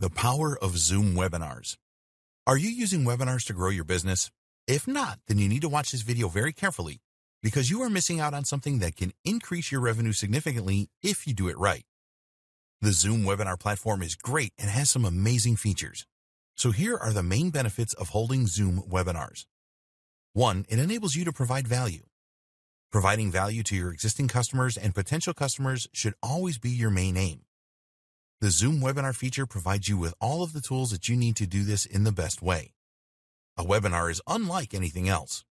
The power of Zoom webinars. Are you using webinars to grow your business? If not, then you need to watch this video very carefully because you are missing out on something that can increase your revenue significantly if you do it right. The Zoom webinar platform is great and has some amazing features. So here are the main benefits of holding Zoom webinars. One, it enables you to provide value. Providing value to your existing customers and potential customers should always be your main aim. The Zoom webinar feature provides you with all of the tools that you need to do this in the best way. A webinar is unlike anything else.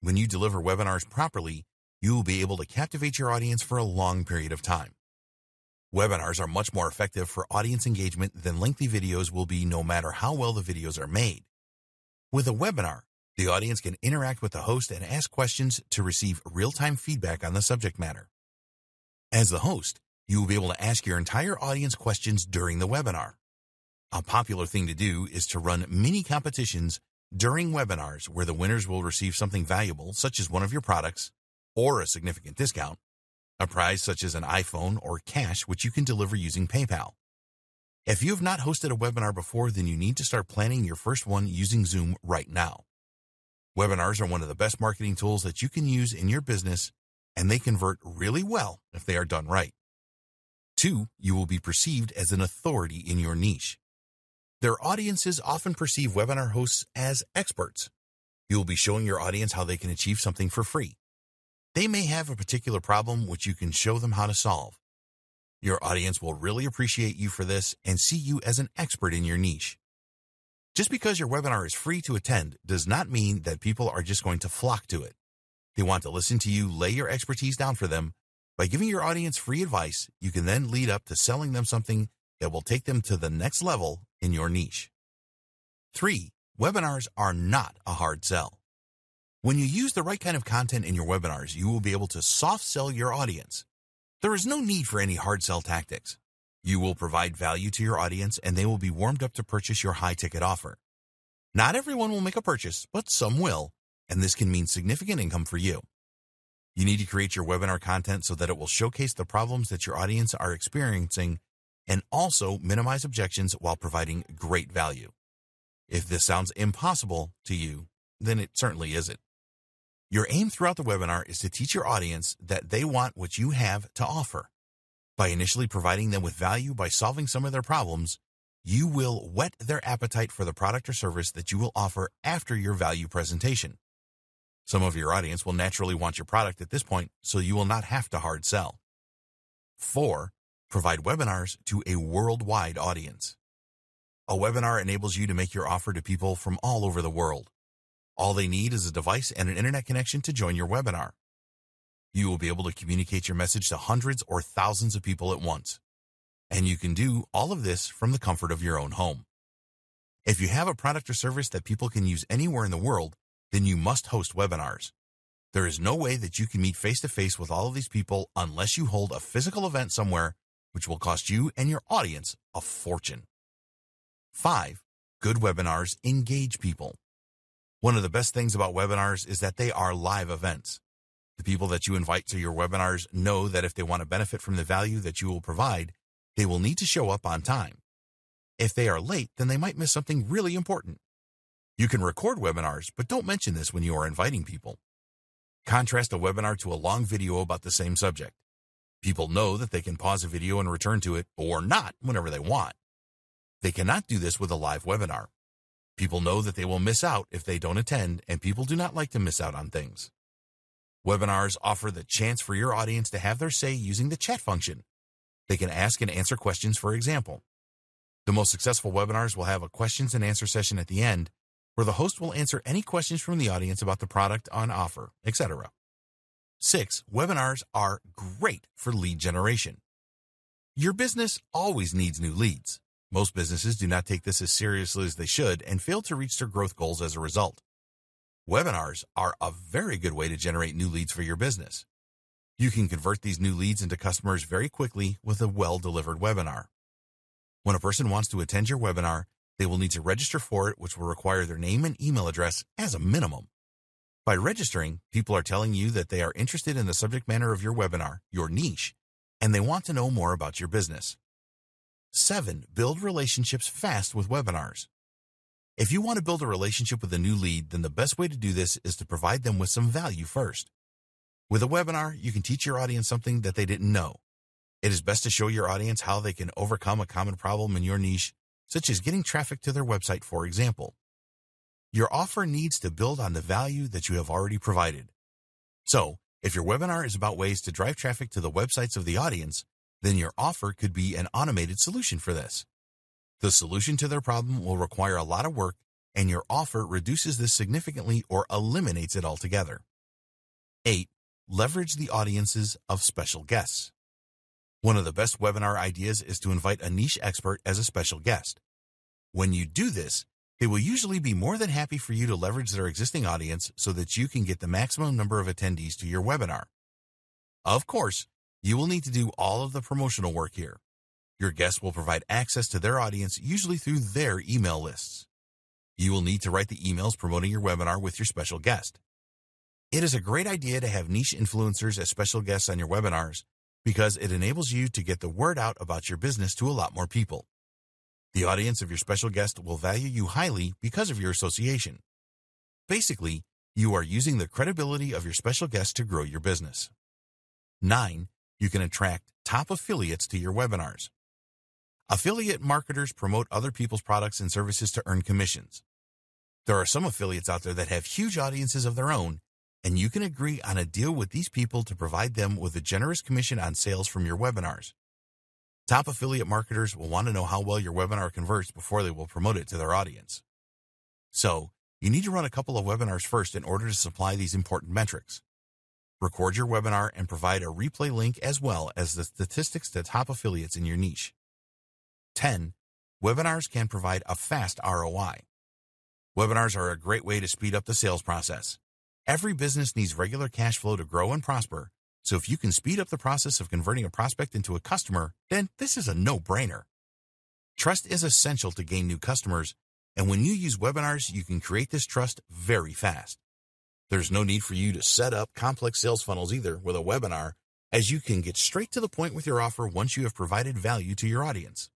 When you deliver webinars properly, you will be able to captivate your audience for a long period of time. Webinars are much more effective for audience engagement than lengthy videos will be no matter how well the videos are made. With a webinar, the audience can interact with the host and ask questions to receive real-time feedback on the subject matter. As the host, you will be able to ask your entire audience questions during the webinar. A popular thing to do is to run mini competitions during webinars where the winners will receive something valuable, such as one of your products, or a significant discount, a prize such as an iPhone or cash which you can deliver using PayPal. If you have not hosted a webinar before, then you need to start planning your first one using Zoom right now. Webinars are one of the best marketing tools that you can use in your business, and they convert really well if they are done right. Two, you will be perceived as an authority in your niche. Their audiences often perceive webinar hosts as experts. You will be showing your audience how they can achieve something for free. They may have a particular problem which you can show them how to solve. Your audience will really appreciate you for this and see you as an expert in your niche. Just because your webinar is free to attend does not mean that people are just going to flock to it. They want to listen to you lay your expertise down for them by giving your audience free advice, you can then lead up to selling them something that will take them to the next level in your niche. 3. Webinars are not a hard sell. When you use the right kind of content in your webinars, you will be able to soft sell your audience. There is no need for any hard sell tactics. You will provide value to your audience and they will be warmed up to purchase your high ticket offer. Not everyone will make a purchase, but some will, and this can mean significant income for you. You need to create your webinar content so that it will showcase the problems that your audience are experiencing and also minimize objections while providing great value. If this sounds impossible to you, then it certainly isn't. Your aim throughout the webinar is to teach your audience that they want what you have to offer. By initially providing them with value by solving some of their problems, you will whet their appetite for the product or service that you will offer after your value presentation. Some of your audience will naturally want your product at this point, so you will not have to hard sell. 4. Provide webinars to a worldwide audience. A webinar enables you to make your offer to people from all over the world. All they need is a device and an internet connection to join your webinar. You will be able to communicate your message to hundreds or thousands of people at once. And you can do all of this from the comfort of your own home. If you have a product or service that people can use anywhere in the world, then you must host webinars. There is no way that you can meet face to face with all of these people unless you hold a physical event somewhere, which will cost you and your audience a fortune. 5. Good webinars engage people. One of the best things about webinars is that they are live events. The people that you invite to your webinars know that if they want to benefit from the value that you will provide, they will need to show up on time. If they are late, then they might miss something really important. You can record webinars, but don't mention this when you are inviting people. Contrast a webinar to a long video about the same subject. People know that they can pause a video and return to it, or not, whenever they want. They cannot do this with a live webinar. People know that they will miss out if they don't attend, and people do not like to miss out on things. Webinars offer the chance for your audience to have their say using the chat function. They can ask and answer questions, for example. The most successful webinars will have a questions and answer session at the end where the host will answer any questions from the audience about the product on offer, etc. 6. Webinars are great for lead generation. Your business always needs new leads. Most businesses do not take this as seriously as they should and fail to reach their growth goals as a result. Webinars are a very good way to generate new leads for your business. You can convert these new leads into customers very quickly with a well-delivered webinar. When a person wants to attend your webinar, they will need to register for it, which will require their name and email address as a minimum. By registering, people are telling you that they are interested in the subject matter of your webinar, your niche, and they want to know more about your business. 7. Build relationships fast with webinars. If you want to build a relationship with a new lead, then the best way to do this is to provide them with some value first. With a webinar, you can teach your audience something that they didn't know. It is best to show your audience how they can overcome a common problem in your niche, such as getting traffic to their website, for example. Your offer needs to build on the value that you have already provided. So, if your webinar is about ways to drive traffic to the websites of the audience, then your offer could be an automated solution for this. The solution to their problem will require a lot of work, and your offer reduces this significantly or eliminates it altogether. 8. Leverage the audiences of special guests. One of the best webinar ideas is to invite a niche expert as a special guest. When you do this, they will usually be more than happy for you to leverage their existing audience so that you can get the maximum number of attendees to your webinar. Of course, you will need to do all of the promotional work here. Your guests will provide access to their audience usually through their email lists. You will need to write the emails promoting your webinar with your special guest. It is a great idea to have niche influencers as special guests on your webinars because it enables you to get the word out about your business to a lot more people. The audience of your special guest will value you highly because of your association. Basically, you are using the credibility of your special guest to grow your business. 9 you can attract top affiliates to your webinars. Affiliate marketers promote other people's products and services to earn commissions. There are some affiliates out there that have huge audiences of their own, and you can agree on a deal with these people to provide them with a generous commission on sales from your webinars. Top affiliate marketers will want to know how well your webinar converts before they will promote it to their audience. So, you need to run a couple of webinars first in order to supply these important metrics record your webinar, and provide a replay link as well as the statistics to top affiliates in your niche. 10. Webinars can provide a fast ROI. Webinars are a great way to speed up the sales process. Every business needs regular cash flow to grow and prosper, so if you can speed up the process of converting a prospect into a customer, then this is a no-brainer. Trust is essential to gain new customers, and when you use webinars, you can create this trust very fast. There's no need for you to set up complex sales funnels either with a webinar, as you can get straight to the point with your offer once you have provided value to your audience.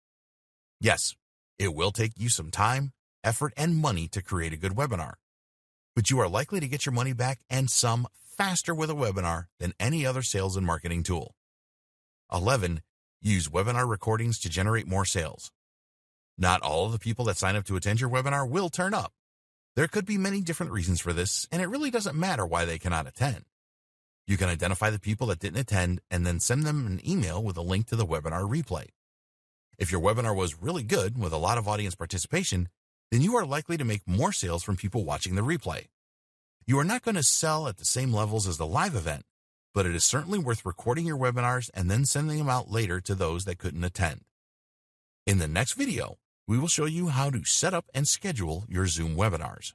Yes, it will take you some time, effort, and money to create a good webinar, but you are likely to get your money back and some faster with a webinar than any other sales and marketing tool. 11. Use webinar recordings to generate more sales. Not all of the people that sign up to attend your webinar will turn up. There could be many different reasons for this, and it really doesn't matter why they cannot attend. You can identify the people that didn't attend and then send them an email with a link to the webinar replay. If your webinar was really good with a lot of audience participation, then you are likely to make more sales from people watching the replay. You are not going to sell at the same levels as the live event, but it is certainly worth recording your webinars and then sending them out later to those that couldn't attend. In the next video, we will show you how to set up and schedule your Zoom webinars.